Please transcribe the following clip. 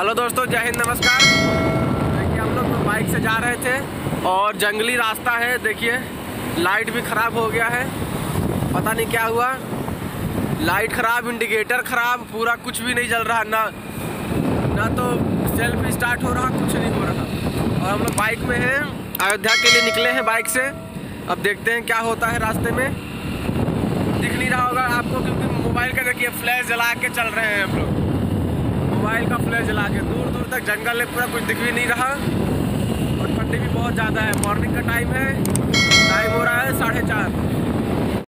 Hello दोस्तों, जय हिंद, नमस्कार। देखिए, हम लोग तो बाइक से जा रहे थे और जंगली रास्ता है, देखिए, लाइट भी ख़राब हो गया है। पता नहीं क्या हुआ। लाइट ख़राब, इंडिकेटर ख़राब, पूरा कुछ भी नहीं जल रहा, ना ना तो सेल्फ स्टार्ट हो रहा, कुछ नहीं हो रहा। और हम लोग बाइक में हैं, अयोध्या के लिए निकले हैं बाइक से। अब देखते हैं क्या होता है रास्ते में। दिख नहीं रहा होगा आपको, क्योंकि मोबाइल का देखिए, फ्लैश जला के चल रहे हैं हम लोग। मोबाइल का फ्लैश जला के दूर दूर तक जंगल है पूरा कुछ दिख भी नहीं रहा। और ठंडी भी बहुत ज़्यादा है। मॉर्निंग का टाइम है।